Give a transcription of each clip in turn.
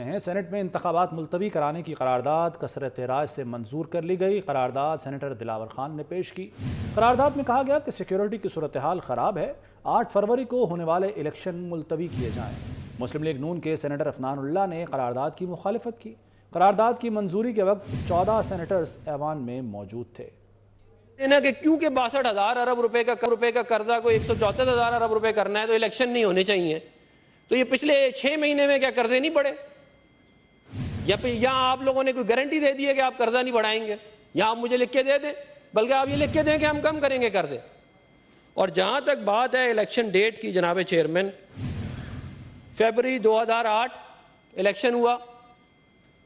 हैं। सेनेट में इंतबात मुलतवी कराने की करारदाद कसरत राय से मंजूर कर ली गई। करारदाद सेनेटर दिलावर खान ने पेश की। करारदाद में कहा गया कि सिक्योरिटी की सूरत हाल ख़राब है। आठ फरवरी को होने वाले इलेक्शन मुलतवी किए जाएँ। मुस्लिम लीग नून के सेनेटर अफनानुल्ला ने करारदाद की मुखालफत की। करारदाद की मंजूरी के वक्त चौदह सेनेटर्स ऐवान में मौजूद थे। कि क्योंकि बासठ हज़ार अरब रुपए का रुपए का कर्जा को एक सौ चौंतीस हज़ार अरब रुपए करना है तो इलेक्शन नहीं होने चाहिए। तो ये पिछले छह महीने में क्या कर्जे नहीं बढ़े? या फिर या आप लोगों ने कोई गारंटी दे दी है कि आप कर्जा नहीं बढ़ाएँगे? या आप मुझे लिख के दे दें, बल्कि आप ये लिख के दें कि हम कम करेंगे कर्जे। और जहाँ तक बात है इलेक्शन डेट की, जनाब चेयरमैन फेबररी 2008 इलेक्शन हुआ।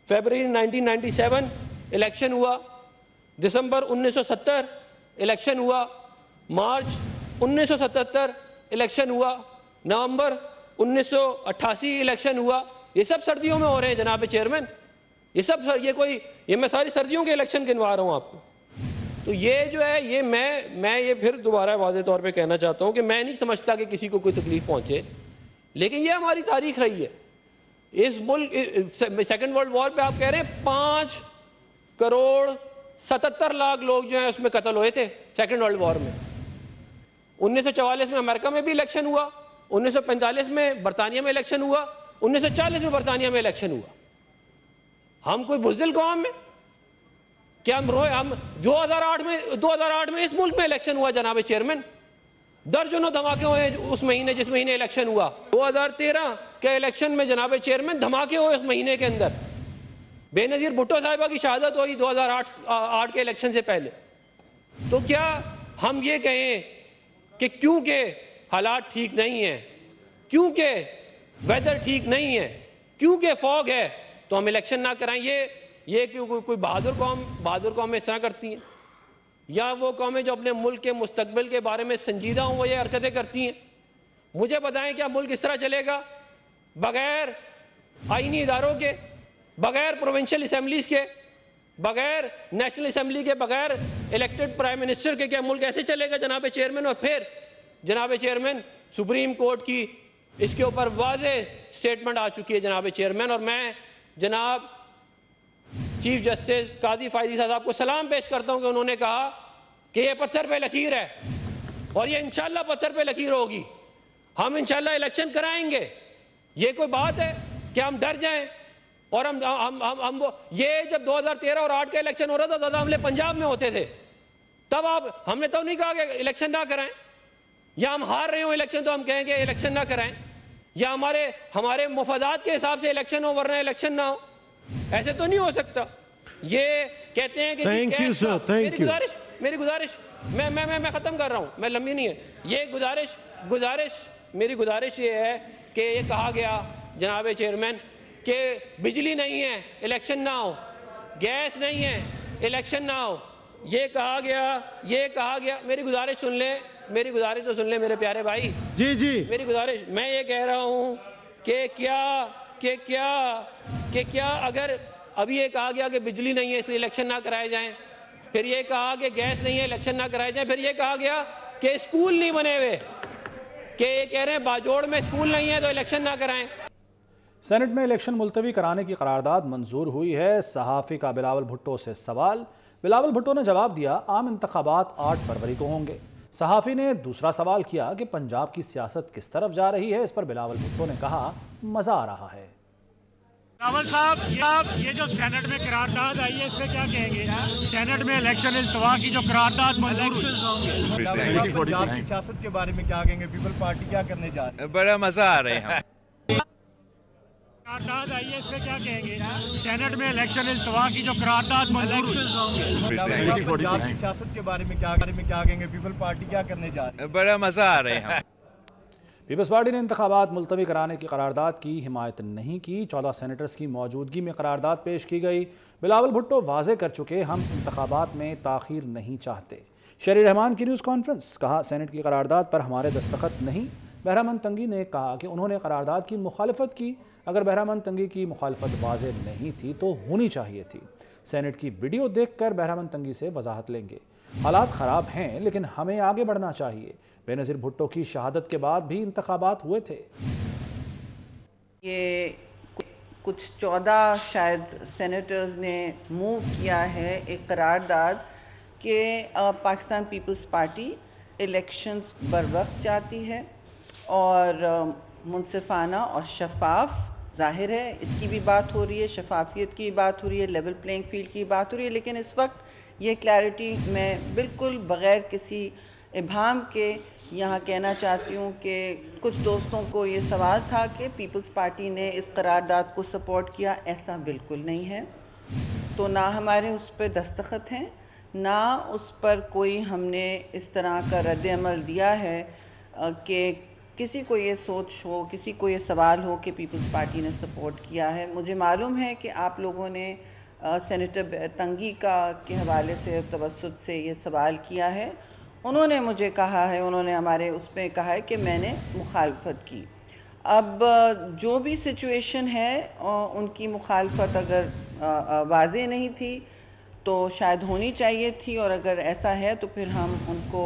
फेबररी 1997 इलेक्शन हुआ। दिसंबर 1970 इलेक्शन हुआ। मार्च 1977 इलेक्शन हुआ। नवंबर 1988 इलेक्शन हुआ। ये सब सर्दियों में हो रहे हैं, जनाब चेयरमैन ये सब सर, ये कोई, ये मैं सारी सर्दियों के इलेक्शन गिनवा रहा हूँ आपको। तो ये जो है, ये मैं मैं ये फिर दोबारा वादे तौर पे कहना चाहता हूँ कि मैं नहीं समझता कि किसी को कोई तकलीफ़ पहुँचे, लेकिन ये हमारी तारीख रही है। इस मुल्क सेकेंड वर्ल्ड वॉर पे आप कह रहे हैं, पाँच करोड़ सतहत्तर लाख लोग जो हैं उसमें कत्ल हुए थे सेकेंड वर्ल्ड वॉर में। 1944 में अमेरिका में भी इलेक्शन हुआ 1945 में बरतानिया में इलेक्शन हुआ 1940 में बरतानिया में इलेक्शन हुआ। हम कोई बुजदिल कौम में? क्या हम रोए हम 2008 में 2008 में इस मुल्क में इलेक्शन हुआ, जनाब चेयरमैन? दर्जनों धमाके हुए उस महीने, जिस महीने इलेक्शन हुआ। 2013 के इलेक्शन में जनाब चेयरमैन धमाके हुए उस महीने के अंदर। बेनजीर भुट्टो साहिबा की शहादत हुई 2008 आठ के इलेक्शन से पहले। तो क्या हम ये कहें कि क्योंकि हालात ठीक नहीं है, क्योंकि वेदर ठीक नहीं है। क्योंकि फॉग है? तो हम इलेक्शन ना कराएँ। ये ये क्यों कोई, बहादुर कौम बहादुर कौम इस तरह करती हैं? या वो कौमें जो अपने मुल्क के मुस्तबिल के बारे में संजीदा हों वो ये हरकतें करती हैं? मुझे बताएँ क्या मुल्क इस तरह चलेगा? बगैर आइनी इदारों के बगैर प्रोविंशियल असम्बलीज के बगैर नेशनल असम्बली के बगैर इलेक्टेड प्राइम मिनिस्टर के क्या मुल्क ऐसे चलेगा जनाब चेयरमैन और फिर जनाब चेयरमैन सुप्रीम कोर्ट की इसके ऊपर वाज स्टेटमेंट आ चुकी है जनाब चेयरमैन और मैं जनाब चीफ जस्टिस काजी फायदी साहब को सलाम पेश करता हूँ कि उन्होंने कहा कि ये पत्थर पे लकीर है और ये इंशाल्लाह पत्थर पे लकीर होगी। हम इंशाल्लाह इलेक्शन कराएँगे। ये कोई बात है कि हम डर जाएँ और हम हम हम, हम वो ये जब 2013 और 8 का इलेक्शन हो रहा था दादा हमले पंजाब में होते थे। तब आप हमने तो नहीं कहा कि इलेक्शन ना कराएँ या हम हार रहे हो इलेक्शन तो हम कहेंगे इलेक्शन ना कराएँ। या हमारे हमारे मुफादात के हिसाब से इलेक्शन हो वरना इलेक्शन ना हो। ऐसे तो नहीं हो सकता। ये कहते हैं कि थैंक यू सर थैंक मेरी गुजारिश मेरी गुजारिश मैं मैं मैं मैं खत्म कर रहा हूँ। मैं लंबी नहीं है। ये गुजारिश गुजारिश मेरी गुजारिश ये है कि ये कहा गया जनाब चेयरमैन कि बिजली नहीं है इलेक्शन ना हो। गैस नहीं है इलेक्शन ना हो। ये कहा गया ये कहा गया मेरी गुजारिश सुन ले। मेरी गुजारिश तो सुन ले मेरे प्यारे भाई। जी जी। मेरी गुजारिश मैं ये कह रहा हूँ कि क्या कि क्या कि क्या अगर अभी ये कहा गया कि बिजली नहीं है इसलिए इलेक्शन ना कराए जाएँ फिर ये कहा कि गैस नहीं है इलेक्शन ना कराए जाएँ फिर ये कहा गया कि स्कूल नहीं बने हुए कि ये कह रहे हैं बाजोड़ में स्कूल नहीं है तो इलेक्शन ना कराएँ। सेनेट में इलेक्शन मुलतवी कराने की करारदाद मंजूर हुई है। सहाफ़ी का बिलावल भुट्टो से सवाल। बिलावल भुट्टो ने जवाब दिया आम इंतबात आठ फरवरी को होंगे। सहाफ़ी ने दूसरा सवाल किया कि पंजाब की सियासत किस तरफ़ जा रही है? इस पर बिलावल भुट्टो ने कहा मज़ा आ रहा है। रावल साहब ये आप ये जो सेनेट में करारदाद आई है इस पर क्या कहेंगे? सेनेट में इलेक्शन इल्तवा की जो करारदाद मंजूर पंजाब की सियासत के बारे में क्या कहेंगे? पीपल पार्टी क्या करने जा रही है? बड़ा मज़ा आ रहा है करारदाद आई है इस पर क्या कहेंगे? सेनेट में इलेक्शन इल्तवा की जो करारदाद मंजूर पंजाब की सियासत के बारे में क्या बारे में क्या कहेंगे? पीपल पार्टी क्या करने जा रही है? बड़ा मज़ा आ रहा है पीपल्स पार्टी ने इंतबात मुलतवी कराने की करारदाद की हिमायत नहीं की। चौदह सेनेटर्स की मौजूदगी में करारदाद पेश की गई। बिलावल भुट्टो वाजे कर चुके हम इंतबात में ताखिर नहीं चाहते। शरी रहमान की न्यूज़ कॉन्फ्रेंस कहा सेनेट की करारदाद पर हमारे दस्तखत नहीं। बहरामन तंगी ने कहा कि उन्होंने करारदाद की मुखालफत की। अगर बहरामन तंगी की मुखालफत वाज नहीं थी तो होनी चाहिए थी। सेनेट की वीडियो देखकर बहरामन तंगी से वजाहत लेंगे। हालात ख़राब हैं, लेकिन हमें आगे बढ़ना चाहिए। बेनज़ीर भुट्टो की शहादत के बाद भी इंतबात हुए थे। ये कुछ चौदह शायद सेनेटर्स ने मूव किया है, एक करारदाद कि पाकिस्तान पीपल्स पार्टी इलेक्शंस बर वक्त चाहती है और मुनसिफाना और शफाफ ज़ाहिर है, इसकी भी बात हो रही है, शफाफियत की बात हो रही है लेवल प्लेइंग फ़ील्ड की बात हो रही है, लेकिन इस वक्त ये क्लैरिटी मैं बिल्कुल बग़ैर किसी इबाम के यहाँ कहना चाहती हूँ कि कुछ दोस्तों को ये सवाल था कि पीपल्स पार्टी ने इस करारदाद को सपोर्ट किया, ऐसा बिल्कुल नहीं है। तो ना हमारे उस पर दस्तखत हैं, ना उस पर कोई हमने इस तरह का रद्द अमल दिया है कि किसी को ये सोच हो, किसी को ये सवाल हो कि पीपल्स पार्टी ने सपोर्ट किया है। मुझे मालूम है कि आप लोगों ने सेनेटर तंगी का के हवाले से तवसत से ये सवाल किया है। उन्होंने मुझे कहा है, उन्होंने हमारे उस पर कहा है कि मैंने मुखालफत की। अब, जो भी सिचुएशन है उनकी मुखालफत अगर वाज नहीं थी तो शायद होनी चाहिए थी, और अगर ऐसा है तो फिर हम उनको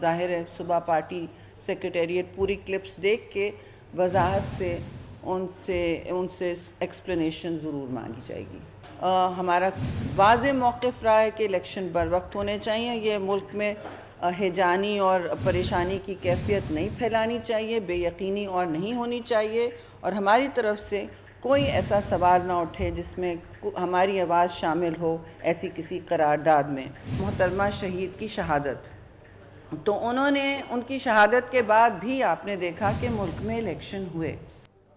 ज़ाहिर है, सुबह पार्टी सेक्रेटेरिएट पूरी क्लिप्स देख के वजाहत से उनसे उनसे एक्सप्लेनेशन ज़रूर मांगी जाएगी। आ, हमारा वाज मौक़ रहा है कि इलेक्शन बर वक्त होने चाहिए। ये मुल्क में हिजानी और परेशानी की कैफियत नहीं फैलानी चाहिए बेयकीनी और नहीं होनी चाहिए। और हमारी तरफ़ से कोई ऐसा सवाल ना उठे जिसमें हमारी आवाज़ शामिल हो ऐसी किसी करारदाद में। मोहतरमा शहीद की शहादत। तो उन्होंने उनकी शहादत के बाद भी आपने देखा कि मुल्क में इलेक्शन हुए।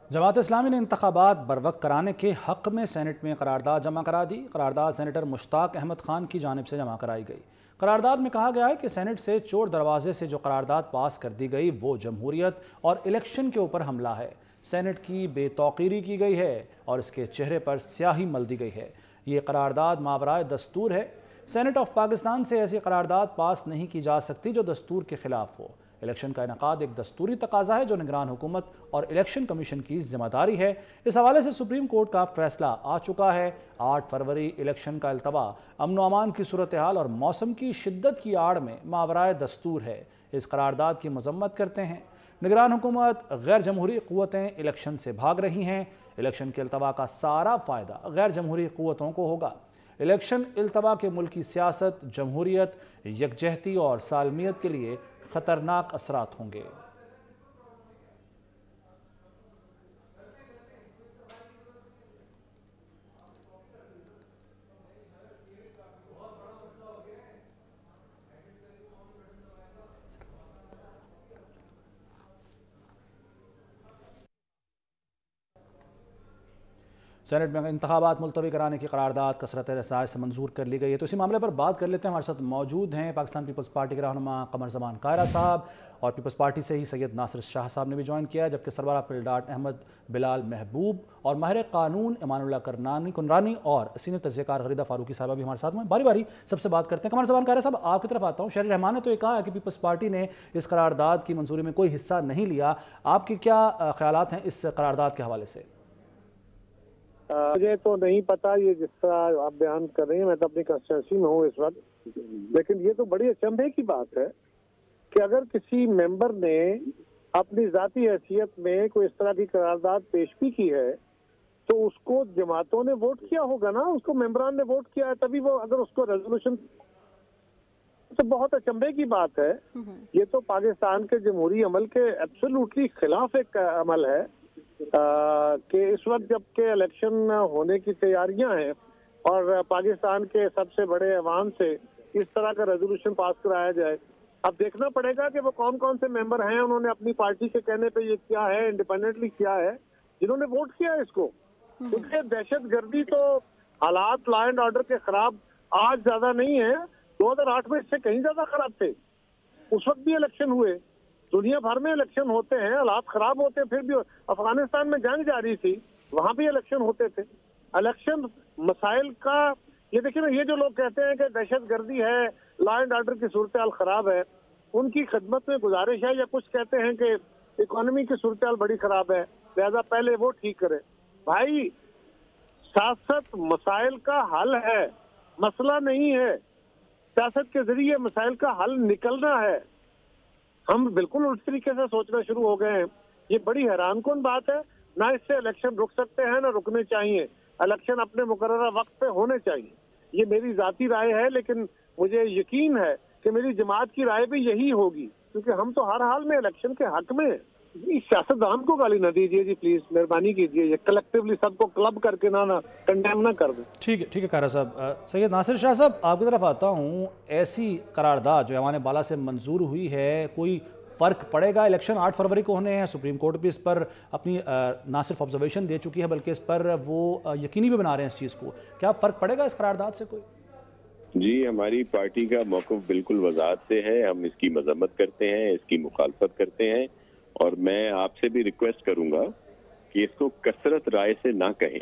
जमात इस्लामी ने इंतबात बर वक्त कराने के हक़ में सैनट में करारदाद जमा करा दी। करारदाद सेनेटर मुश्ताक अहमद खान की जानब से जमा कराई गई। करारदाद में कहा गया है कि सैनट से चोर दरवाजे से जो करारदाद पास कर दी गई, वो जमहूरियत और इलेक्शन के ऊपर हमला है। सैनट की बेतौकीरी की गई है और इसके चेहरे पर स्याही मल दी गई है। ये करारदाद मावराए दस्तूर है। सैनट ऑफ़ पाकिस्तान से ऐसी करारदाद पास नहीं की जा सकती जो दस्तूर के खिलाफ हो। इलेक्शन का इनका एक दस्तूरी तकाजा है जो निगरान हुकूमत और इलेक्शन कमीशन की ज़िम्मेदारी है। इस हवाले से सुप्रीम कोर्ट का फैसला आ चुका है। आठ फरवरी इलेक्शन का अल्तवा अमन अमान की सूरत हाल और मौसम की शिद्दत की आड़ में मावराए दस्तूर है। इस करारदाद की मजम्मत करते हैं। निगरान हुकूमत गैर जमहूरी क़वतें इलेक्शन से भाग रही हैं। इलेक्शन के अल्तवा का सारा फ़ायदा गैर जमहूरी क़वतों को होगा। इलेक्शन अल्तबा के मुल्की सियासत जमहूरीत यकजहती और सालमियत के लिए ख़तरनाक असरात होंगे। सेनेट में इंतबात मुलतवी कराने की करारदाद, कसरत रसाय से मंजूर कर ली गई है। तो इसी मामले पर बात कर लेते हैं। हमारे साथ मौजूद हैं पाकिस्तान पीपल्स पार्टी के रहनुमा कमर जमान कायरा साहब और पीपल्स पार्टी से ही सैयद नासिर शाह साहब ने भी ज्वाइन किया है, जबकि सरबरा पिलडाट अहमद, बिलाल महबूब और माहिर कानून इमानुल्ला करनानी, कुनरानी और सीनियर तजकार गरीदा फारूकी साहबा भी हमारे साथ में बारी बारी सबसे बात करते हैं। कमर जमान कायरा साहब, आपकी तरफ़ आता हूँ। शहर रहमान ने तो ये कहा है कि पीपल्स पार्टी ने इस करारदाद की मंजूरी में कोई हिस्सा नहीं लिया। आपके क्या ख्याल हैं इस करारदाद के हवाले से? मुझे तो नहीं पता ये जिस तरह आप बयान कर रहे हैं मैं तो अपनी कंस्टिट्यूंसी में हूँ इस वक्त। लेकिन ये तो बड़ी अचंभे की बात है कि अगर किसी मेंबर ने अपनी जाती हैसियत में कोई इस तरह की करारदाद पेश भी की है तो उसको जमातों ने वोट किया होगा ना? उसको मेंबरान ने वोट किया है तभी वो अगर उसको रेजोल्यूशन तो बहुत अचंभे की बात है। ये तो पाकिस्तान के जमहूरी अमल के एब्सोल्युटली खिलाफ एक अमल है। कि इस वक्त जबकि इलेक्शन होने की तैयारियाँ हैं और पाकिस्तान के सबसे बड़े अवाम से इस तरह का रेजोल्यूशन पास कराया जाए अब देखना पड़ेगा कि वो कौन कौन से मेंबर हैं उन्होंने अपनी पार्टी के कहने पे ये किया है इंडिपेंडेंटली किया है जिन्होंने वोट किया है इसको। हम्म। क्योंकि दहशत गर्दी तो हालात लॉ एंड ऑर्डर के खराब आज ज़्यादा नहीं है 2008 में इससे कहीं ज़्यादा खराब थे। उस वक्त भी इलेक्शन हुए। दुनिया भर में इलेक्शन होते हैं, हालात खराब होते हैं, फिर भी अफ़गानिस्तान में जंग जारी थी, वहाँ भी इलेक्शन होते थे। इलेक्शन मसाइल का, ये देखिए ना, ये जो लोग कहते हैं कि दहशत गर्दी है लॉ एंड ऑर्डर की सूरत हाल खराब है, उनकी खदमत में गुजारिश है या कुछ कहते हैं कि इकोनॉमी की सूरत हाल बड़ी खराब है, लिहाजा पहले वो ठीक करे। भाई, सियासत मसाइल का हल है, मसला नहीं है। सियासत के ज़रिए मसाइल का हल निकलना है। हम बिल्कुल उस तरीके से सोचना शुरू हो गए हैं। ये बड़ी हैरान कौन बात है। ना इससे इलेक्शन रुक सकते हैं, ना रुकने चाहिए। इलेक्शन अपने मुकर वक्त पे होने चाहिए। ये मेरी जाति राय है, लेकिन मुझे यकीन है कि मेरी जमात की राय भी यही होगी। क्योंकि हम तो हर हाल में इलेक्शन के हक में हैं। जी सियासतदान को गाली ना दीजिए जी प्लीज़ मेहरबानी कीजिए। ये कलेक्टिवली सबको क्लब करके ना ना कंडेम ना कर दें। ठीक है ठीक है कारा साहब। सैयद नासिर शाह साहब आपकी तरफ़ आता हूँ। ऐसी करारदाद जो हमारे बाला से मंजूर हुई है कोई फ़र्क पड़ेगा? इलेक्शन आठ फरवरी को होने हैं सुप्रीम कोर्ट भी इस पर अपनी ना सिर्फ़ ऑब्जर्वेशन दे चुकी है बल्कि इस पर वो यकीनी भी बना रहे हैं इस चीज़ को। क्या फ़र्क पड़ेगा इस करारदाद से कोई? जी हमारी पार्टी का मौकफ बिल्कुल वजाहत से है। हम इसकी मजम्मत करते हैं इसकी मुखालफत करते हैं। और मैं आपसे भी रिक्वेस्ट करूँगा कि इसको कसरत राय से ना कहें।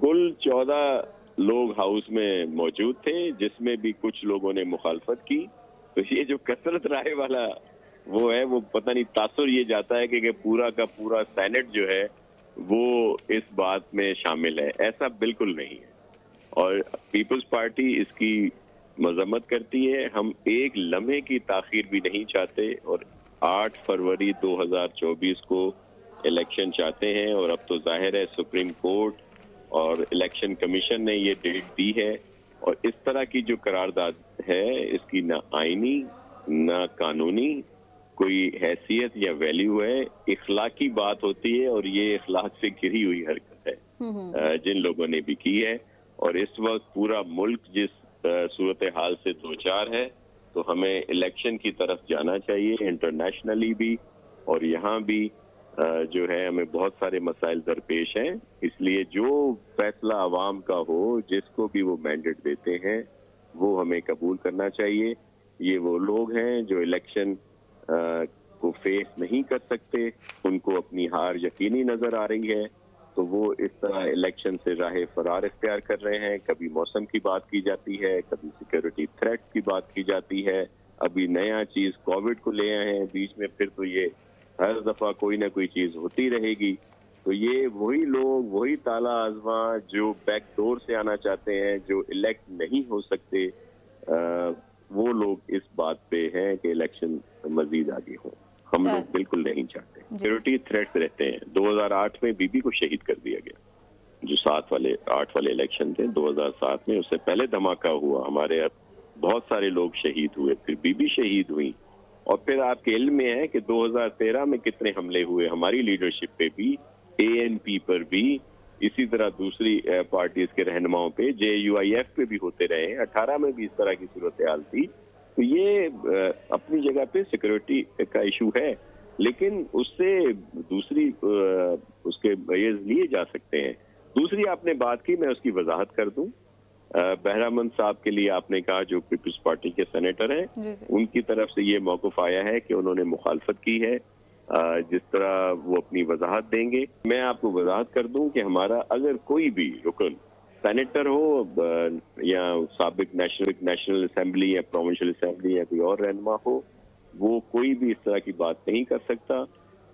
कुल चौदह लोग हाउस में मौजूद थे जिसमें भी कुछ लोगों ने मुखालफत की। तो ये जो कसरत राय वाला वो है वो पता नहीं तासुर ये जाता है कि, कि पूरा का पूरा सैनेट जो है वो इस बात में शामिल है। ऐसा बिल्कुल नहीं है। और पीपल्स पार्टी इसकी मजम्मत करती है। हम एक लम्हे की ताखिर भी नहीं चाहते और 8 फरवरी 2024 को इलेक्शन चाहते हैं और अब तो ज़ाहिर है सुप्रीम कोर्ट और इलेक्शन कमीशन ने ये डेट दी है और इस तरह की जो करारदाद है इसकी ना आईनी ना कानूनी कोई हैसियत या वैल्यू है इखलाकी बात होती है और ये इखलाक से घिरी हुई हरकत है। जिन लोगों ने भी की है और इस वक्त पूरा मुल्क जिस सूरत हाल से दो चार है तो हमें इलेक्शन की तरफ़ जाना चाहिए इंटरनेशनली भी, और यहाँ भी जो है, हमें बहुत सारे मसाइल दरपेश हैं। इसलिए जो फैसला आवाम का हो, जिसको भी वो मैंडेट देते हैं, वो हमें कबूल करना चाहिए। ये वो लोग हैं जो इलेक्शन को फेस नहीं कर सकते। उनको अपनी हार यकीनी नज़र आ रही है। तो वो इस तरह इलेक्शन से राह फरार इख्तियार कर रहे हैं। कभी मौसम की बात की जाती है कभी सिक्योरिटी थ्रेट की बात की जाती है। अभी नया चीज़ कोविड को ले आए हैं। बीच में फिर तो ये हर दफ़ा कोई ना कोई चीज़ होती रहेगी। तो ये वही लोग वही ताला आजमा जो बैक डोर से आना चाहते हैं जो इलेक्ट नहीं हो सकते अ, वो लोग इस बात पे हैं कि इलेक्शन मजीद आगे हो। हम हाँ। लोग बिल्कुल नहीं चाहते। सिक्योरिटी थ्रेट्स रहते हैं। 2008 में बीबी को शहीद कर दिया गया। जो सात वाले आठ वाले इलेक्शन थे 2007 में उससे पहले धमाका हुआ। हमारे अब बहुत सारे लोग शहीद हुए फिर बीबी शहीद हुई। और फिर आपके इल्म में है कि 2013 में कितने हमले हुए। हमारी लीडरशिप पे भी एएनपी पर भी इसी तरह दूसरी पार्टीज़ के रहनुमाओं पे जेयूआईएफ पे भी होते रहे अठारह में भी इस तरह की सूरत हाल थी। तो ये अपनी जगह पे सिक्योरिटी का इशू है लेकिन उससे दूसरी उसके ये लिए जा सकते हैं। दूसरी आपने बात की मैं उसकी वजाहत कर दूँ। बहरामंद साहब के लिए आपने कहा जो पीपल्स पार्टी के सेनेटर हैं उनकी तरफ़ से ये मौकफ आया है कि उन्होंने मुखालफत की है। जिस तरह वो अपनी वजाहत देंगे मैं आपको वजाहत कर दूँ कि हमारा अगर कोई भी रुकन सेनेटर हो या सबक नेशनल नेशनल असेंबली या प्रोविंशियल असेंबली या कोई और रहनमा हो वो कोई भी इस तरह की बात नहीं कर सकता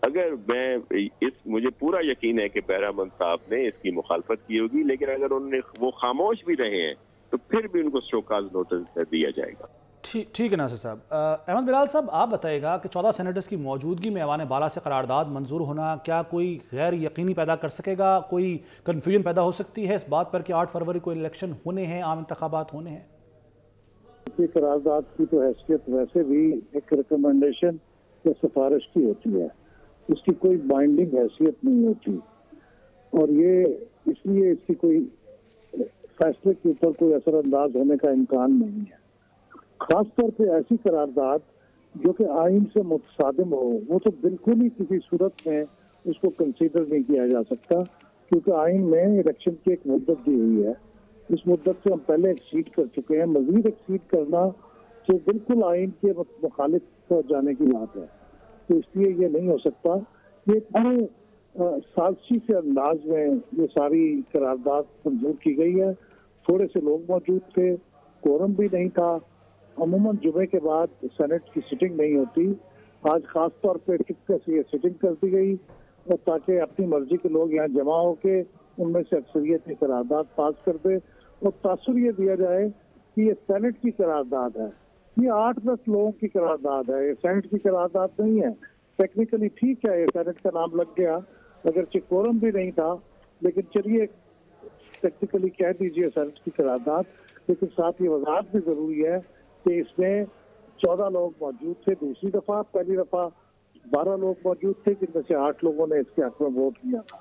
अगर मैं इस मुझे पूरा यकीन है कि बैरामंद साहब ने इसकी मुखालफत की होगी लेकिन अगर उन्होंने वो खामोश भी रहे हैं तो फिर भी उनको शोकाज नोटिस दिया जाएगा ठीक है नासिर साहब। अहमद बिलाल साहब, आप बताइएगा कि चौदह सेनेटर्स की मौजूदगी में ऐवान बाला से करारदाद मंजूर होना क्या कोई गैर यकीनी पैदा कर सकेगा? कोई कन्फ्यूज़न पैदा हो सकती है इस बात पर कि आठ फरवरी को इलेक्शन होने हैं, आम इंतबात होने हैं? करारदाद की तो हैसियत वैसे भी एक रिकमेंडेशन या सिफारिश की होती है। इसकी कोई बाइंडिंग हैसियत नहीं होती। और ये इसलिए इसकी कोई फैसले के ऊपर कोई असरअंदाज होने का इम्कान नहीं है। खासतौर पे ऐसी करारदाद जो कि आइन से मुतसादिम हो, वो तो बिल्कुल ही किसी सूरत में उसको कंसीडर नहीं किया जा सकता, क्योंकि आइन में इलेक्शन की एक मुद्दत दी हुई है। इस मुद्दत से हम पहले एक्सीड कर चुके हैं। मजीद एक्सीड करना तो बिल्कुल आइन के मुखालिफ जाने की बात है। तो इसलिए ये नहीं हो सकता। ये पूरे साजिशी से अंदाज में ये सारी करारदाद मंजूर की गई है। थोड़े से लोग मौजूद थे कोरम भी नहीं था। अमूमन जुमे के बाद सेनेट की सिटिंग नहीं होती। आज खास तौर पे से ये सिटिंग कर दी गई और ताकि अपनी मर्ज़ी के लोग यहाँ जमा होके उनमें से अक्सरियत की करारदाद पास कर दे और तासुर ये दिया जाए कि ये सेनेट की करारदाद है। ये आठ दस लोगों की करारदाद है। ये सेनेट की करारदाद नहीं है। टेक्निकली ठीक है, ये सेनेट का नाम लग गया। अगर चिकोरम भी नहीं था, लेकिन चलिए टेक्निकली कह दीजिए सेनेट की करारदाद। लेकिन साथ ही वजाहत भी ज़रूरी है कि इसमें चौदह लोग मौजूद थे। दूसरी दफ़ा पहली दफ़ा बारह लोग मौजूद थे जिनमें से आठ लोगों ने इसके हक में वोट किया था।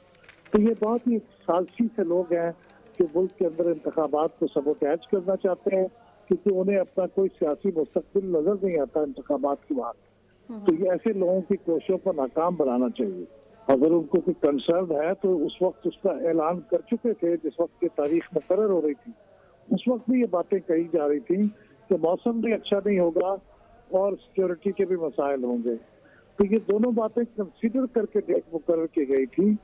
तो ये बहुत ही सालसी से लोग हैं जो मुल्क के अंदर इंतबात को सबोटैच करना चाहते हैं क्योंकि उन्हें अपना कोई सियासी मुस्तकबिल नज़र नहीं आता इंतबात के बाद। तो ये ऐसे लोगों की कोशिशों को नाकाम बनाना चाहिए। अगर उनको कोई कंसर्न है तो उस वक्त उसका ऐलान कर चुके थे जिस वक्त ये तारीख मुकर हो रही थी। उस वक्त भी ये बातें कही जा रही थी कि मौसम भी अच्छा नहीं होगा और सिक्योरिटी के भी मसाइल होंगे। तो ये दोनों बातें कंसिडर करके डेट मुकर की गई थी।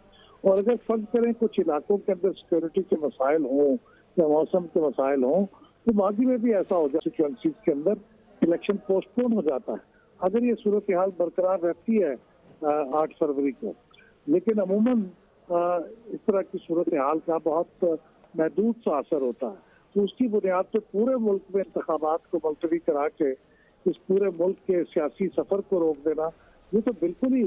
और अगर फ़र्ज़ करें कुछ इलाकों के अंदर सिक्योरिटी के मसाइल हों या मौसम के मसाइल हों तो माजी में भी ऐसा हो जाए सिक्वेंसीज के अंदर इलेक्शन पोस्टपोन हो जाता है। अगर ये सूरत हाल बरकरार रहती है आठ फरवरी को। लेकिन अमूमन इस तरह की सूरत हाल का बहुत महदूद सा असर होता है। तो उसकी बुनियाद पर पूरे मुल्क में इंतबात को मुलतवी करा के इस पूरे मुल्क के सियासी सफ़र को रोक देना, ये तो बिल्कुल ही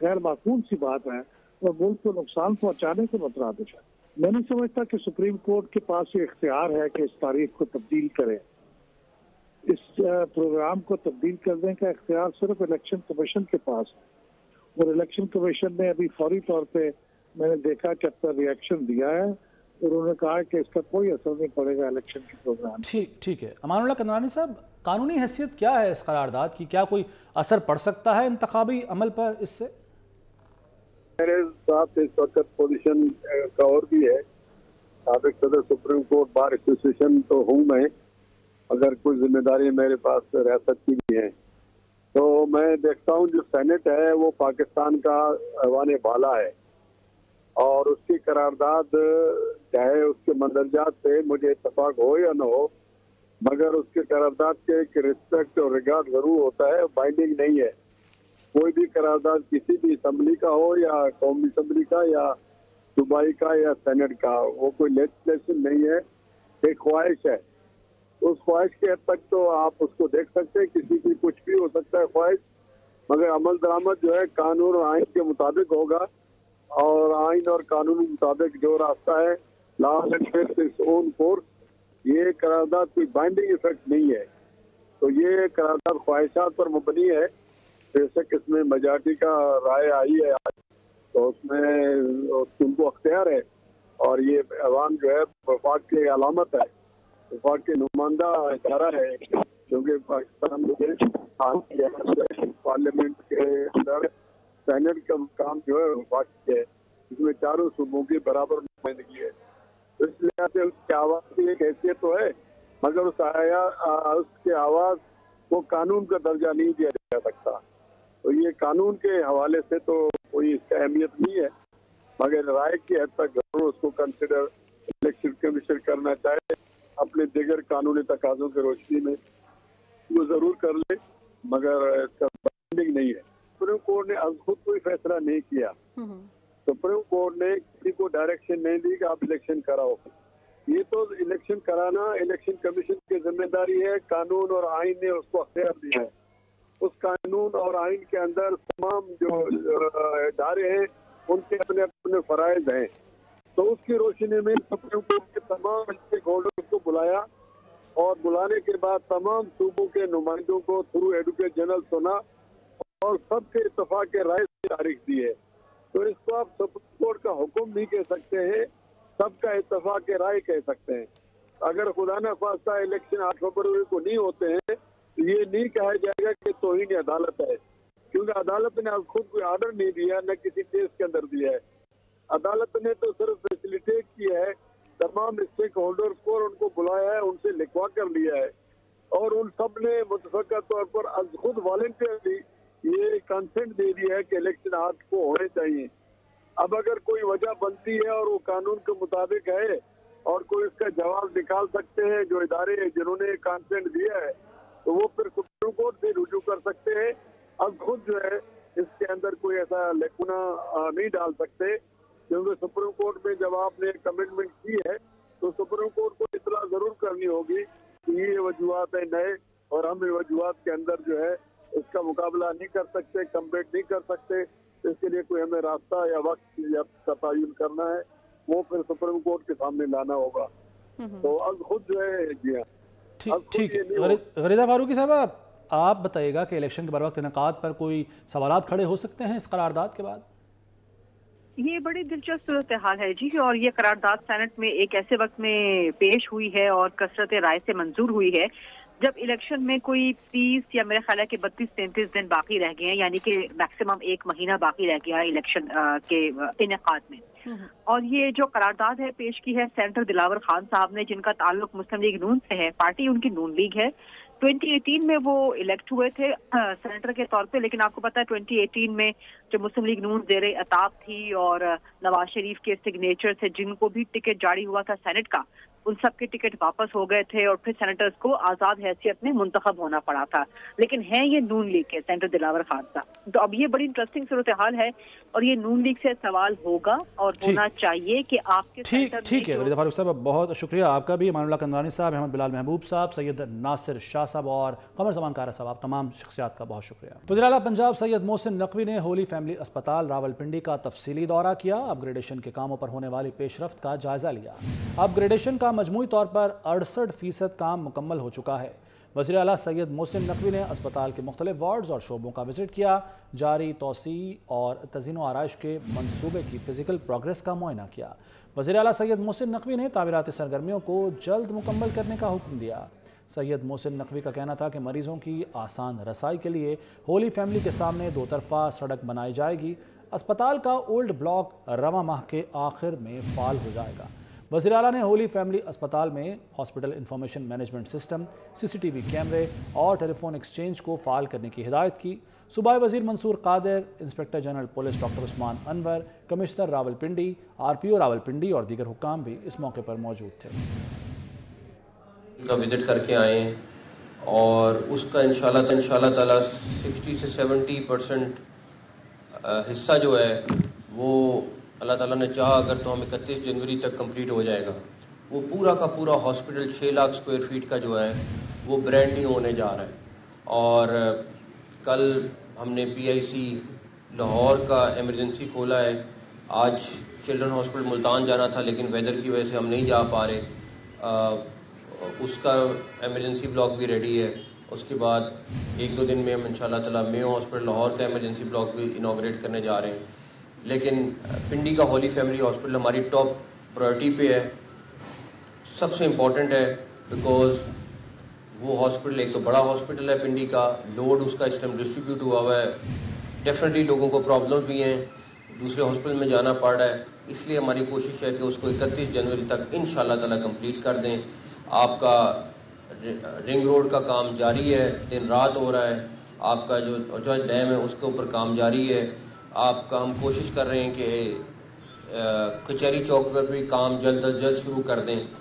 गैर माकूल सी बात है और मुल्क को नुकसान पहुँचाने के मुतरद है। मैं नहीं समझता कि सुप्रीम कोर्ट के पास ये इख्तियार है कि इस तारीख को तब्दील करें। इस प्रोग्राम को तब्दील करने का इख्तियार सिर्फ़ इलेक्शन कमीशन के पास है। और इलेक्शन कमीशन ने अभी फौरी तौर पर मैंने देखा कि अपना रिएक्शन दिया है। उन्होंने कहा कि इसका कोई असर नहीं पड़ेगा इलेक्शन के प्रोग्राम ठीक ठीक है। अमानुल्ला कंदरानी साहब कानूनी हैसियत क्या है इस करारदाद की? क्या कोई असर पड़ सकता है इंतबी अमल पर इससे? मेरे साथ इस वक्त पोजिशन का और भी है। सबक सदर सुप्रीम कोर्ट बार एसोसिएशन तो हूँ मैं। अगर कोई ज़िम्मेदारी मेरे पास रह सकती भी है। तो मैं देखता हूँ जो सेनेट है वो पाकिस्तान का ऐवान बाला है। और उसकी करारदाद, चाहे उसके मंदरजात से मुझे इतफाक हो या ना हो, मगर उसके करारदाद के एक रिस्पेक्ट और रिगार्ड ज़रूर होता है बाइंडिंग नहीं है। कोई भी करारदाद किसी भी असम्बली का हो या कौमी असम्बली का या दुबई का या सेनेट का, वो कोई लेजिस्लेशन नहीं है, एक ख्वाहिश है। उस ख्वाहिश के हद तक तो आप उसको देख सकते हैं, किसी की कुछ भी हो सकता है ख्वाहिश, मगर अमल दरामद जो है, कानून और आइन के मुताबिक होगा। और आइन और कानून मुताबिक जो रास्ता है लॉ एंड ओन कोर्स ये करारदाद कोई बाइंडिंग इफ़ेक्ट नहीं है। तो ये करारदाद ख्वाहिशात पर मुबनी है। बेशक इसमें मेजॉरिटी का राय आई है आज तो उसमें उनको अख्तियार है। और ये अवाम जो है वफाक की अलामत है। वफाक के नुमाइंदा इदारा है, क्योंकि पाकिस्तान में पार्लियामेंट के अंदर सेनेट का काम जो है वफाक है। इसमें चारों सूबों की बराबर नुमाइंदगी है। तो इसलिए से उसकी आवाज़ की एक हैसियत तो है, मगर उस आया उसके आवाज़ को कानून का दर्जा नहीं दिया जा सकता। तो ये कानून के हवाले से तो कोई इसका अहमियत नहीं है, मगर राय की हद तक ज़रूर उसको कंसिडर इलेक्शन कमीशन करना चाहे अपने दिगर कानूनी तकाजों की रोशनी में। वो ज़रूर कर ले, मगर इसका बाइंडिंग नहीं है। सुप्रीम कोर्ट ने अब खुद कोई फैसला नहीं किया। सुप्रीम कोर्ट ने किसी को डायरेक्शन नहीं दी कि आप इलेक्शन कराओ। ये तो इलेक्शन कराना इलेक्शन कमीशन की ज़िम्मेदारी है कानून और आइन ने उसको अख्तियार दिया है। उस कानून और आइन के अंदर तमाम जो इदारे हैं उनके अपने अपने फराइज हैं। तो उसकी रोशनी में सुप्रीम कोर्ट के तमाम स्टेक होल्डर्स को बुलाया और बुलाने के बाद तमाम सूबों के नुमाइंदों को थ्रू एडवोकेट जनरल सुना। और सबके इतफाक के राय तारीख दी है। तो इसको आप सुप्रीम कोर्ट का हुक्म नहीं कह सकते हैं, सबका इतफाक के राय कह सकते हैं। अगर खुदा न खास्ता इलेक्शन आठ फरवरी को नहीं होते हैं तो ये नहीं कहा जाएगा कि तोहिन अदालत है। क्योंकि अदालत ने अब खुद कोई ऑर्डर नहीं दिया, न किसी केस के अंदर दिया है। अदालत ने तो सिर्फ़ फैसिलिटेट किया है, तमाम स्टेक होल्डर्स को और उनको बुलाया है, उनसे लिखवा कर लिया है। और उन सबने मुतफ़ा तौर पर खुद वॉल्टियरली ये कंसेंट दे दिया है कि इलेक्शन आज को होने चाहिए। अब अगर कोई वजह बनती है और वो कानून के मुताबिक है और कोई इसका जवाब निकाल सकते हैं, जो इदारे हैं, जिन्होंने कंसेंट दिया है तो वो फिर सुप्रीम कोर्ट से रुजू कर सकते हैं। अब खुद जो है, इसके अंदर कोई ऐसा लेकुना नहीं डाल सकते, क्योंकि सुप्रीम कोर्ट में जब आपने कमिटमेंट की है तो सुप्रीम कोर्ट को इतना ज़रूर करनी होगी कि ये वजूहत है नए और हम वजूहत के अंदर जो है इसका मुकाबला नहीं कर सकते कम्पेट नहीं कर सकते। इसके लिए कोई हमें रास्ता या वक्त या तयन करना है वो फिर सुप्रीम कोर्ट के सामने लाना होगा। तो अब खुद जो है जी हाँ। ठीक ठीक है। गरीदा फारूकी साहब आप आप बताइएगा कि इलेक्शन के बर वक्त इनका पर कोई सवाल खड़े हो सकते हैं इस करारदाद के बाद? ये बड़ी दिलचस्प सूरत हाल है जी और ये करारदाद सेनेट में एक ऐसे वक्त में पेश हुई है और कसरत राय से मंजूर हुई है। जब इलेक्शन में कोई तीस या मेरे ख्याल है कि बत्तीस तैंतीस दिन बाकी रह गए हैं यानी कि मैक्सिमम एक महीना बाकी रह गया है इलेक्शन के इनका में। और ये जो करारदाद है पेश की है सेंटर दिलावर खान साहब ने जिनका ताल्लुक मुस्लिम लीग नून से है पार्टी उनकी नून लीग है। 2018 में वो इलेक्ट हुए थे सेनेटर के तौर पे लेकिन आपको पता है 2018 में जो मुस्लिम लीग नून जेर अताब थी और नवाज़ शरीफ के सिग्नेचर से जिनको भी टिकट जारी हुआ था सेनेट का उन सब के टिकट वापस हो गए थे और फिर सेनेटर्स को आज़ाद हैसियत में मुंतखब होना पड़ा था। लेकिन है ये नून लीग के सेनेटर दिलावर खान साहब तो अब ये बड़ी इंटरेस्टिंग सूरत हाल है और ये नून लीग से सवाल होगा और होना चाहिए कि आपके ठीक ठीक है फारूक साहब बहुत शुक्रिया आपका भी। मानुल्ला कंदानी साहब अहमद बिलाल महबूब साहब सैयद नासिर शाह साहब और कमर जमान कारा साहब आप तमाम शख्सियात का बहुत शुक्रिया। वज़ीर पंजाब सैयद मोहसिन नकवी ने होली फैमिली अस्पताल रावलपिंडी का तफसीली दौरा किया। अपग्रेडेशन के कामों पर होने वाली पेशरफ का जायजा लिया। अपग्रेडेशन का मजमू तौर पर अड़सठ फ़ीसद काम मुकम्मल हो चुका है। वजी अला सैयद मोहसिन नकवी ने अस्पताल के मुख्तलिफ़ वार्ड्स और शोबों का विज़िट किया। जारी तोसी और तजीन आरइश के मनसूबे की फ़िज़िकल प्रोग्रेस का मुआयना किया। वजी अला सैयद मोहसिन नकवी ने तामीराती सरगर्मियों को जल्द मुकम्मल करने का हुक्म दिया। सैयद मोहसिन नकवी का कहना था कि मरीजों की आसान रसाई के लिए होली फैमिली के सामने दो तरफा सड़क बनाई जाएगी। अस्पताल का ओल्ड ब्लॉक रवा माह के आखिर में फाल हो जाएगा। वज़ी अला ने होली फैमिली अस्पताल में hospital information management system, CCTV कैमरे और टेलीफोन एक्सचेंज को फाल करने की हिदायत की। सूबाई वज़ीर Mansoor Qadir, inspector general police doctor Usman Anwar, commissioner Rawalpindi, RPO Rawalpindi और दीगर हुकाम भी इस मौके पर मौजूद थे। विज़िट करके आए और उसका इंशाल्लाह इंशाल्लाह ताला 60 से 70 परसेंट हिस्सा जो है वो अल्लाह ताला ने चाहा अगर तो हम इकतीस जनवरी तक कंप्लीट हो जाएगा। वो पूरा का पूरा हॉस्पिटल छः लाख स्क्वायर फीट का जो है वो ब्रांड न्यू होने जा रहा है। और कल हमने पीआईसी लाहौर का एमरजेंसी खोला है। आज चिल्ड्रन हॉस्पिटल मुल्तान जाना था लेकिन वेदर की वजह से हम नहीं जा पा रहे। आ, उसका एमरजेंसी ब्लॉक भी रेडी है। उसके बाद एक दो दिन में हम इंशाल्लाह ताला मेयो हॉस्पिटल लाहौर का एमरजेंसी ब्लॉक भी इनाग्रेट करने जा रहे हैं। लेकिन पिंडी का होली फैमिली हॉस्पिटल हमारी टॉप प्रायोरिटी पे है। सबसे इंपॉर्टेंट है बिकॉज़ वो हॉस्पिटल एक तो बड़ा हॉस्पिटल है पिंडी का, लोड उसका इस टाइम डिस्ट्रीब्यूट हुआ हुआ है। डेफिनेटली लोगों को प्रॉब्लम भी हैं, दूसरे हॉस्पिटल में जाना पड़ रहा है। इसलिए हमारी कोशिश है कि उसको इकतीस जनवरी तक इन ताला कंप्लीट कर दें। आपका रिंग रोड का काम जारी है, दिन रात हो रहा है। आपका जो जो डैम है उसके ऊपर काम जारी है। आपका हम कोशिश कर रहे हैं कि कचहरी चौक पर भी काम जल्द अज जल्द शुरू कर दें।